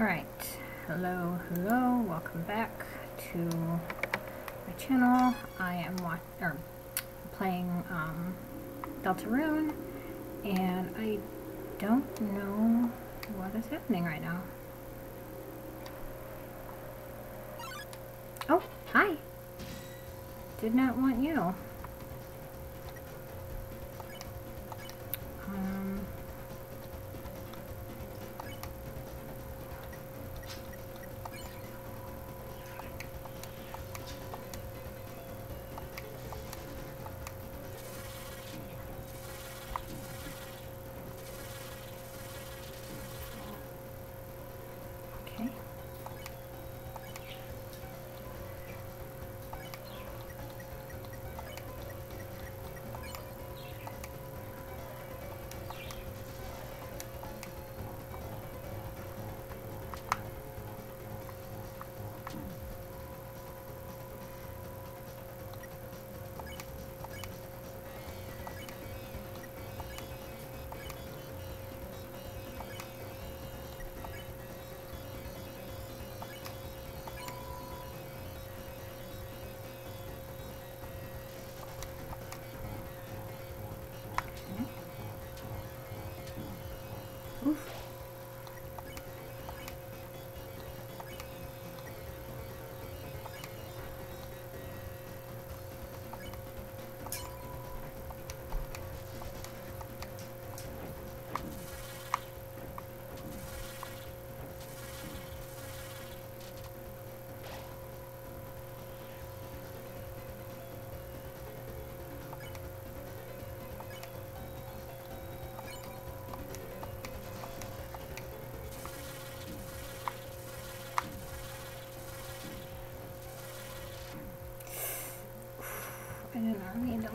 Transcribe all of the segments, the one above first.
Alright, hello, hello, welcome back to my channel. I am or, playing um, Deltarune, and I don't know what is happening right now. Oh, hi! Did not want you. Um...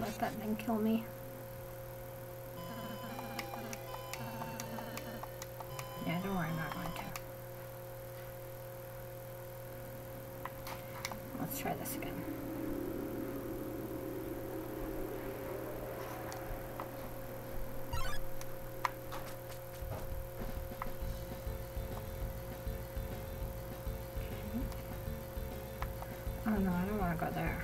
let that thing kill me. Yeah, don't worry, I'm not going to. Let's try this again. Oh no, I don't want to go there.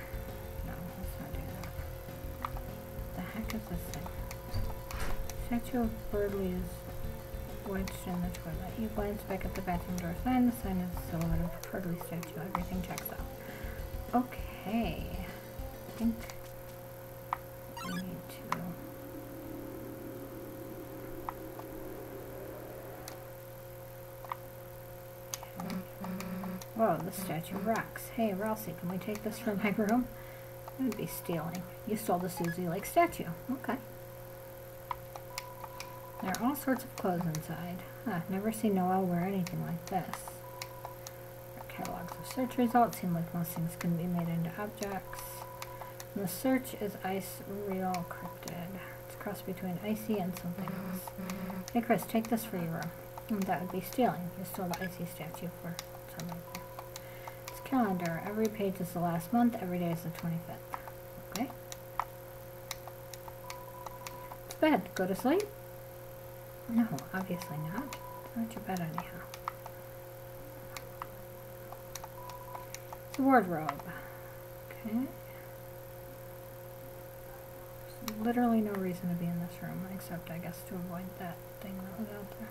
Statue of Berdly is wedged in the toilet. You glance back at the bathroom door sign. The sign is a silhouette of Berdly statue. Everything checks out. Okay. I think we need to... Mm-hmm. Whoa, the statue rocks. Hey, Ralsei, can we take this from my room? That would be stealing. You stole the Susie Lake statue. Okay. There are all sorts of clothes inside. Huh, never seen Noelle wear anything like this. Our catalogs of search results seem like most things can be made into objects. And the search is ice real cryptid. It's a cross between icy and something mm-hmm. else. Hey Kris, take this for your room. And that would be stealing. You stole the icy statue for some reason. It's calendar. Every page is the last month. Every day is the 25th. Okay. It's bed. Go to sleep? No, obviously not. Not your bed anyhow. It's a wardrobe. Okay. There's literally no reason to be in this room, except I guess to avoid that thing that was out there.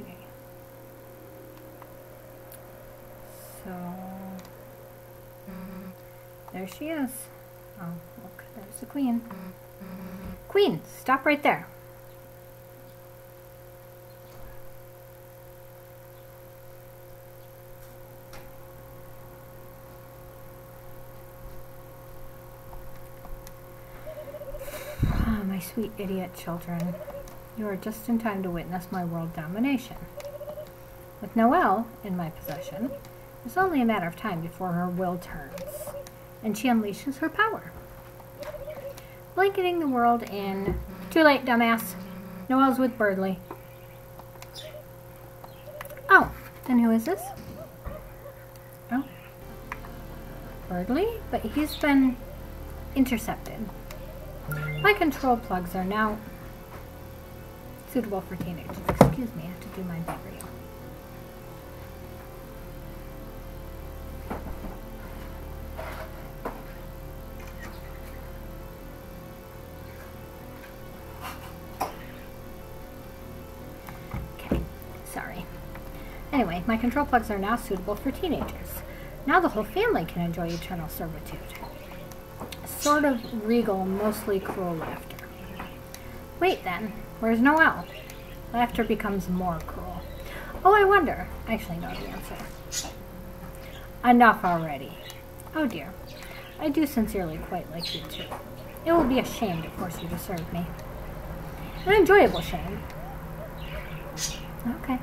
Alrighty. So there she is. Oh, look, there's the queen. Queen, stop right there. Ah, my sweet idiot children. You are just in time to witness my world domination. With Noelle in my possession, it's only a matter of time before her will turns, and she unleashes her power. blanketing the world in. Too late, dumbass. Noelle's with Berdly. Oh, then who is this? Oh. Berdly? But he's been intercepted. My control plugs are now suitable for teenagers. Excuse me, I have to do my burial. Okay, sorry. Anyway, my control plugs are now suitable for teenagers. Now the whole family can enjoy eternal servitude. Sort of regal, mostly cruel laughter. Wait then, where's Noelle? Laughter becomes more cruel. Oh, I wonder. I actually know the answer. Enough already. Oh dear. I do sincerely quite like you too. It will be a shame to force you to serve me. An enjoyable shame. Okay.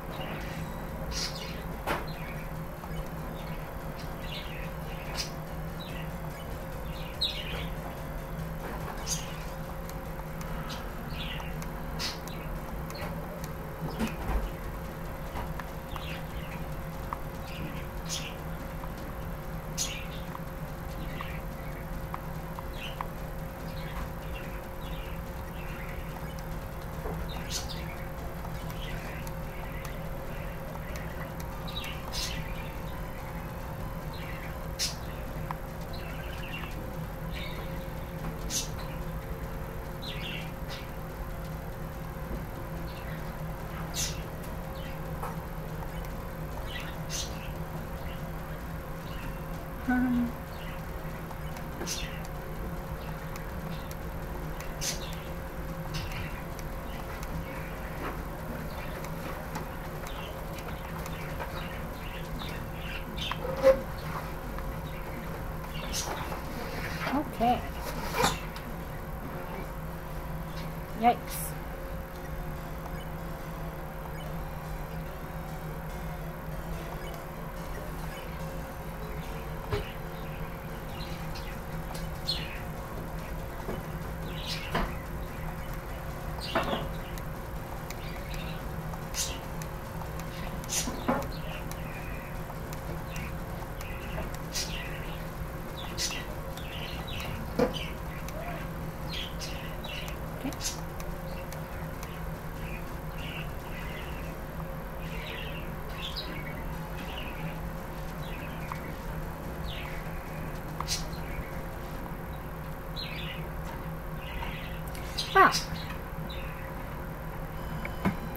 Wow.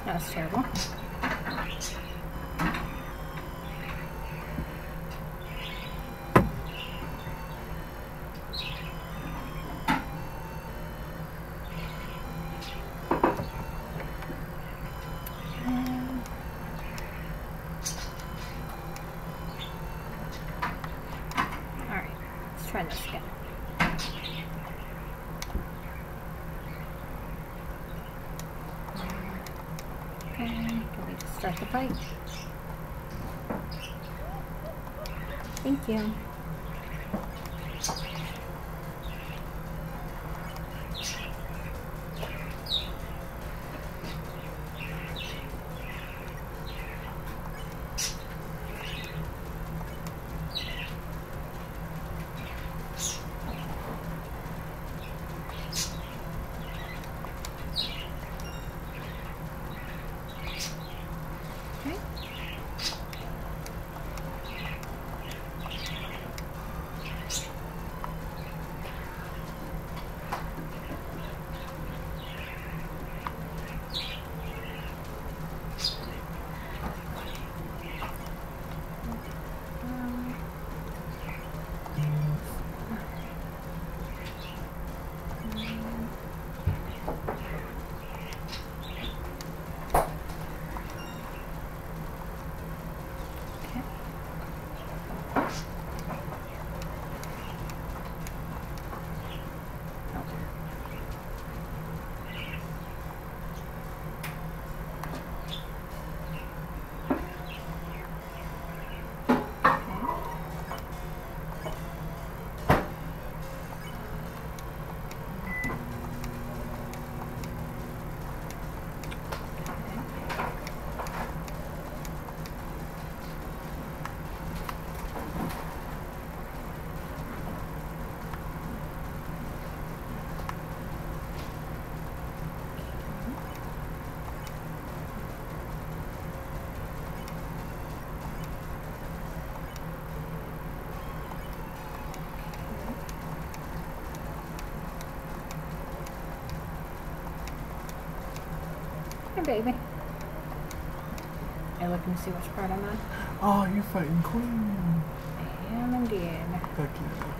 That was terrible. We just start the fight? Thank you. Hey, baby. You looking to see which part I'm on? Oh, you're fighting Queen. I am indeed. Heck yeah.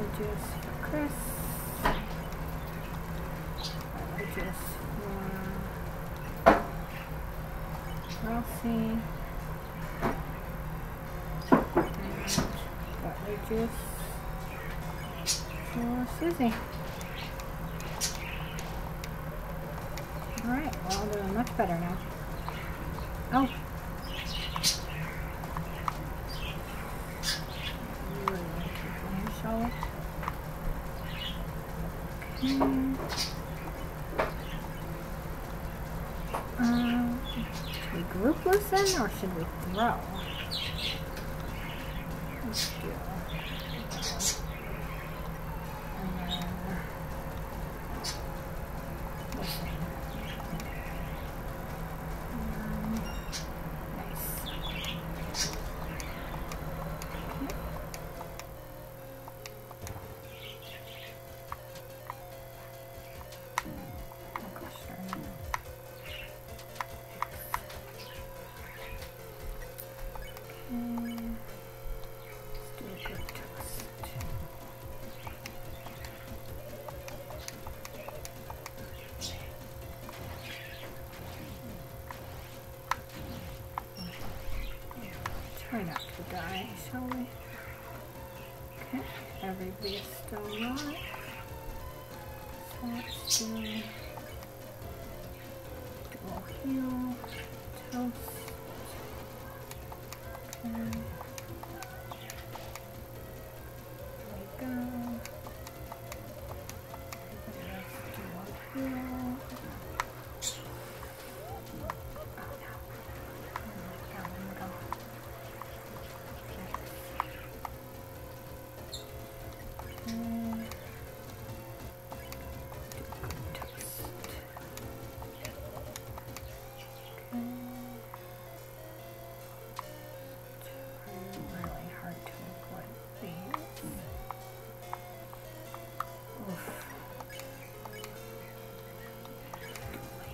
Juice for Kris. Juice for Elsie. And juice for Susie. Alright, well, doing much better now. Oh. Really careful here, shall we? Okay. Um, group loosen or should we throw? Let's. Everybody's still alive. So let's do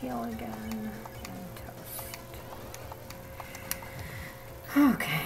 Heal again and toast. Okay.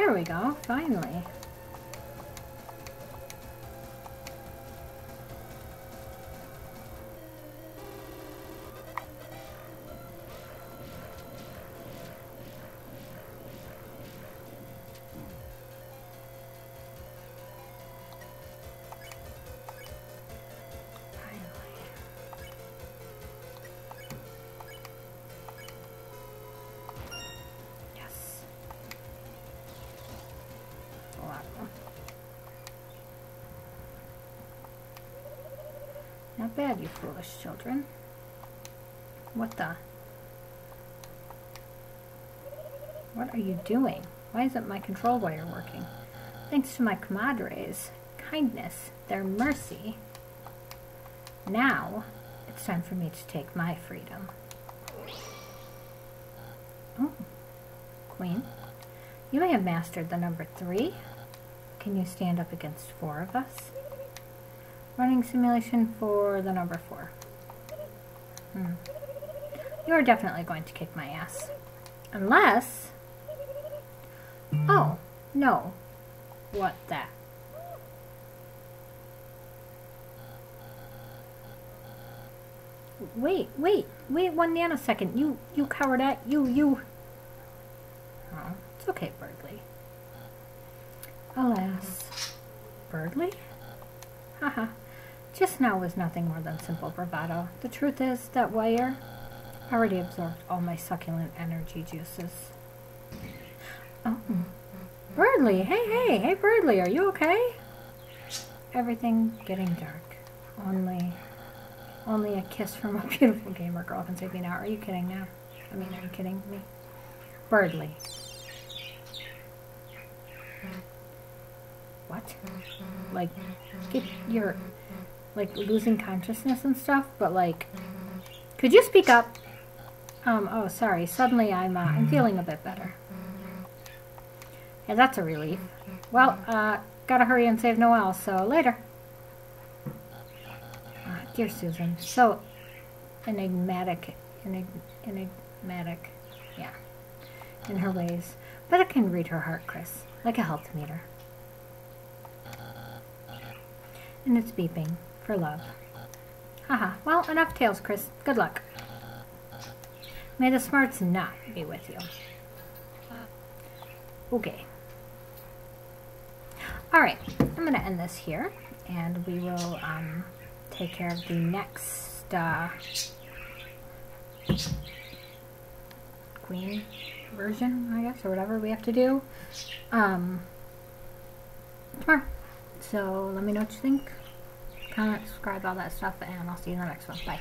There we go, finally. Not bad, you foolish children. What the? What are you doing? Why isn't my control wire working? Thanks to my comadres' kindness, their mercy. Now, it's time for me to take my freedom. Oh, Queen, you may have mastered the number three. Can you stand up against four of us? Running simulation for the number four. Hmm. You are definitely going to kick my ass. Unless... Oh, no. What that? Wait, wait, wait one nanosecond. You, you cowardette. You, you... Oh, it's okay, Berdly. Alas. Berdly? Haha. Just now was nothing more than simple bravado. The truth is that wire already absorbed all my succulent energy juices. Oh. Berdly, hey, hey, hey, Berdly, are you okay? Everything getting dark. Only, only a kiss from a beautiful gamer girl can save me now. Are you kidding now? I mean, are you kidding me? Berdly. What? Like, get your, like, losing consciousness and stuff, but like, could you speak up? Um, oh, sorry. Suddenly I'm, uh, I'm feeling a bit better. Yeah, that's a relief. Well, uh, gotta hurry and save Noelle, so later. Ah, dear Susan, so enigmatic, enig enigmatic, yeah, in her ways. But I can read her heart, Kris, like a health meter. And it's beeping for love. Haha, well, enough tales, Kris. Good luck. May the smarts not be with you. Okay. Alright, I'm going to end this here, and we will um, take care of the next uh, queen version, I guess, or whatever we have to do um, tomorrow. So let me know what you think. Comment, subscribe, all that stuff, and I'll see you in the next one. Bye.